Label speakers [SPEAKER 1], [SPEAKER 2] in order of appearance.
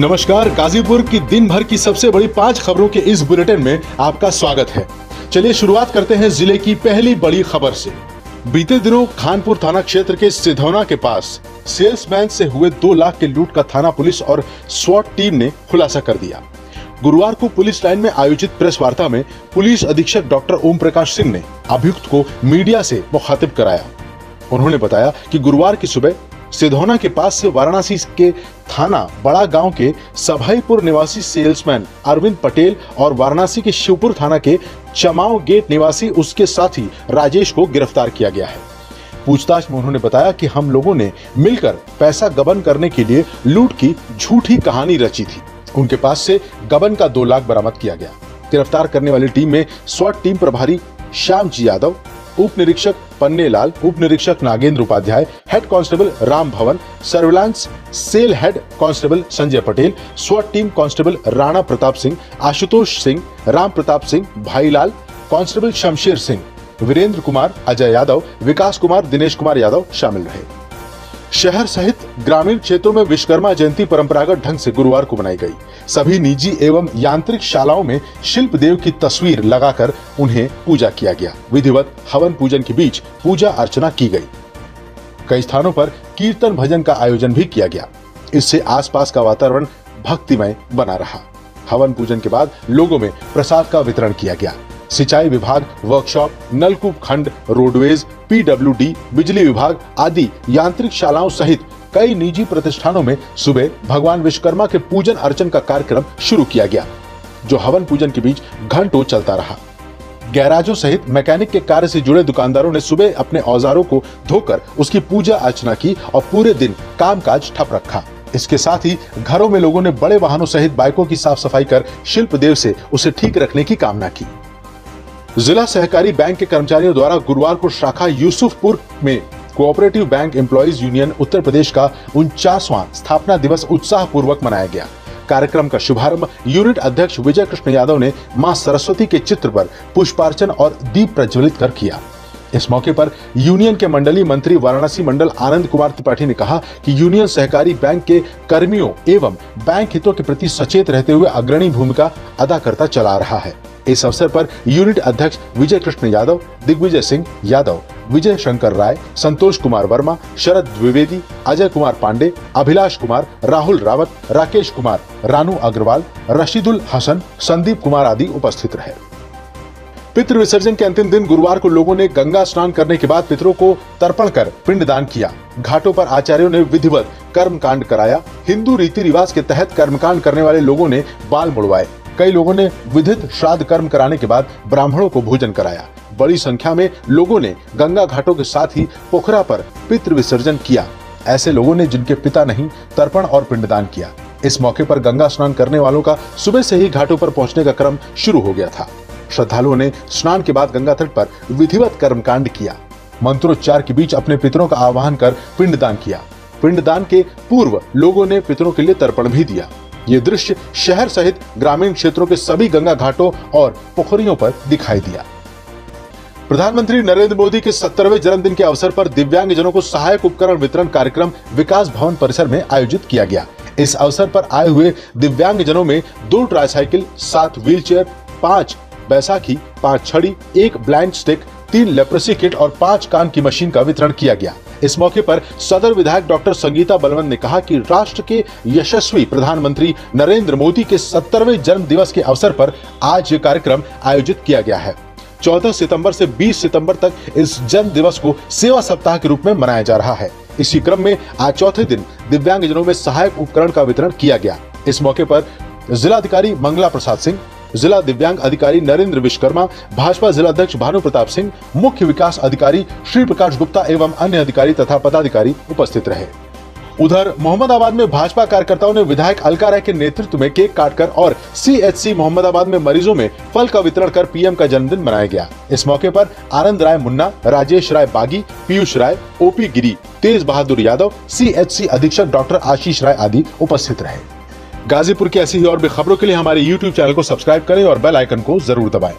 [SPEAKER 1] नमस्कार, गाजीपुर की दिन भर की सबसे बड़ी पाँच खबरों के इस बुलेटिन में आपका स्वागत है। चलिए शुरुआत करते हैं ज़िले की पहली बड़ी खबर से। बीते दिनों खानपुर थाना क्षेत्र के सिधौना के पास सेल्स सेल्समैन से हुए दो लाख के लूट का थाना पुलिस और स्वॉट टीम ने खुलासा कर दिया। गुरुवार को पुलिस लाइन में आयोजित प्रेस वार्ता में पुलिस अधीक्षक डॉक्टर ओम प्रकाश सिंह ने अभियुक्त को मीडिया से मुखातिब कराया। उन्होंने बताया कि गुरुवार की सुबह सिधौना के पास से वाराणसी के थाना, बड़ा गाँव के सभाईपुर निवासी सेल्समैन अरविंद पटेल और वाराणसी के शिवपुर थाना के चमाव गेट निवासी उसके साथी राजेश को गिरफ़्तार किया गया है। पूछताछ में उन्होंने बताया कि हम लोगों ने मिलकर पैसा गबन करने के लिए लूट की झूठी कहानी रची थी। उनके पास से गबन का दो लाख बरामद किया गया। गिरफ़्तार करने वाली टीम में स्वाट टीम प्रभारी श्याम जी यादव उप निरीक्षक पन्ने लाल उप निरीक्षक Nagendra Upadhyay head constable Ram Bhavan, surveillance cell head constable Sanjay Patel स्वट team constable Rana Pratap Singh, Ashutosh Singh, Ram Pratap Singh Bhai Lal constable Shamsher Singh, Virendra Kumar, Ajay Yadav, Vikas Kumar, Dinesh Kumar Yadav शामिल रहे। शहर सहित ग्रामीण क्षेत्रों में विश्वकर्मा जयंती परंपरागत ढंग से गुरुवार को मनाई गई। सभी निजी एवं यांत्रिक शालाओं में शिल्प देव की तस्वीर लगाकर उन्हें पूजा किया गया। विधिवत हवन पूजन के बीच पूजा अर्चना की गई। कई स्थानों पर कीर्तन भजन का आयोजन भी किया गया। इससे आसपास का वातावरण भक्तिमय बना रहा। हवन पूजन के बाद लोगों में प्रसाद का वितरण किया गया। सिंचाई विभाग वर्कशॉप नलकूप खंड रोडवेज़ पीडब्ल्यूडी, बिजली विभाग आदि यांत्रिक शालाओं सहित कई निजी प्रतिष्ठानों में सुबह भगवान विश्वकर्मा के पूजन अर्चन का कार्यक्रम शुरू किया गया, जो हवन पूजन के बीच घंटों चलता रहा। गैराजों सहित मैकेनिक के कार्य से जुड़े दुकानदारों ने सुबह अपने औजारों को धोकर उसकी पूजा अर्चना की और पूरे दिन कामकाज ठप रखा। इसके साथ ही घरों में लोगों ने बड़े वाहनों सहित बाइकों की साफ़ सफ़ाई कर शिल्प देव से उसे ठीक रखने की कामना की। जिला सहकारी बैंक के कर्मचारियों द्वारा गुरुवार को शाखा यूसुफपुर में cooperative bank employees union Uttar Pradesh का उनचासवां स्थापना दिवस उत्साह पूर्वक मनाया गया। कार्यक्रम का शुभारंभ यूनिट अध्यक्ष विजय कृष्ण यादव ने माँ सरस्वती के चित्र पर पुष्पार्चन और दीप प्रज्वलित कर किया। इस मौके पर यूनियन के मंडली मंत्री वाराणसी मंडल आनंद कुमार त्रिपाठी ने कहा कि यूनियन सहकारी बैंक के कर्मियों एवं बैंक हितों के प्रति सचेत रहते हुए अग्रणी भूमिका अदा करता चला रहा है। इस अवसर पर यूनिट अध्यक्ष विजय कृष्ण यादव, दिग्विजय सिंह यादव, विजय शंकर राय, संतोष कुमार वर्मा, शरद द्विवेदी, अजय कुमार पांडे, अभिलाष कुमार, राहुल रावत, राकेश कुमार, रानू अग्रवाल, रशीदुल हसन, संदीप कुमार आदि उपस्थित रहे। पितृ विसर्जन के अंतिम दिन गुरुवार को लोगों ने गंगा स्नान करने के बाद पितरों को तर्पण कर पिंडदान किया। घाटों पर आचार्यों ने विधिवत कर्म कांड कराया। हिंदू रीति रिवाज के तहत कर्मकांड करने वाले लोगों ने बाल मुड़वाए। कई लोगों ने विधित श्राद्ध कर्म कराने के बाद ब्राह्मणों को भोजन कराया। बड़ी संख्या में लोगों ने गंगा घाटों के साथ ही पोखरा पर पितृ विसर्जन किया। ऐसे लोगों ने जिनके पिता नहीं, तर्पण और पिंडदान किया। इस मौके पर गंगा स्नान करने वालों का सुबह से ही घाटों पर पहुँचने का क्रम शुरू हो गया था। श्रद्धालुओं ने स्नान के बाद गंगा तट पर विधिवत कर्मकांड किया। मंत्रोच्चार के बीच अपने पितरों का आह्वान कर पिंडदान किया। पिंडदान के पूर्व लोगों ने पितरों के लिए तर्पण भी दिया। ये दृश्य शहर सहित ग्रामीण क्षेत्रों के सभी गंगा घाटों और पोखरियों पर दिखाई दिया। प्रधानमंत्री नरेंद्र मोदी के सत्तरवें जन्मदिन के अवसर पर दिव्यांगजनों को सहायक उपकरण वितरण कार्यक्रम विकास भवन परिसर में आयोजित किया गया। इस अवसर पर आए हुए दिव्यांगजनों में दो ट्राईसाइकिल सात व्हीलचेयर, पाँच बैसाखी, पाँच छड़ी, एक ब्लाइंड स्टिक, तीन लेप्रेसी किट और पाँच कान की मशीन का वितरण किया गया। इस मौके पर सदर विधायक डॉक्टर संगीता बलवंत ने कहा कि राष्ट्र के यशस्वी प्रधानमंत्री नरेंद्र मोदी के सत्तरवें जन्म दिवस के अवसर पर आज ये कार्यक्रम आयोजित किया गया है। 14 सितंबर से 20 सितंबर तक इस जन्म दिवस को सेवा सप्ताह के रूप में मनाया जा रहा है। इसी क्रम में आज चौथे दिन दिव्यांगजनों में सहायक उपकरण का वितरण किया गया। इस मौके पर जिलाधिकारी मंगला प्रसाद सिंह जिला दिव्यांग अधिकारी नरेंद्र विश्वकर्मा, भाजपा जिला अध्यक्ष भानु प्रताप सिंह, मुख्य विकास अधिकारी श्री प्रकाश गुप्ता एवं अन्य अधिकारी तथा पदाधिकारी उपस्थित रहे। उधर मोहम्मदाबाद में भाजपा कार्यकर्ताओं ने विधायक अलका राय के नेतृत्व में केक काटकर और सीएचसी मोहम्मदाबाद में मरीजों में फल का वितरण कर पीएम का जन्मदिन मनाया गया। इस मौके पर आनंद राय मुन्ना, राजेश राय बागी, पीयूष राय ओपी गिरी, तेज बहादुर यादव सीएचसी अधीक्षक डॉक्टर आशीष राय आदि उपस्थित रहे। गाजीपुर की ऐसी ही और भी खबरों के लिए हमारे यूट्यूब चैनल को सब्सक्राइब करें और बेल आइकन को ज़रूर दबाएँ।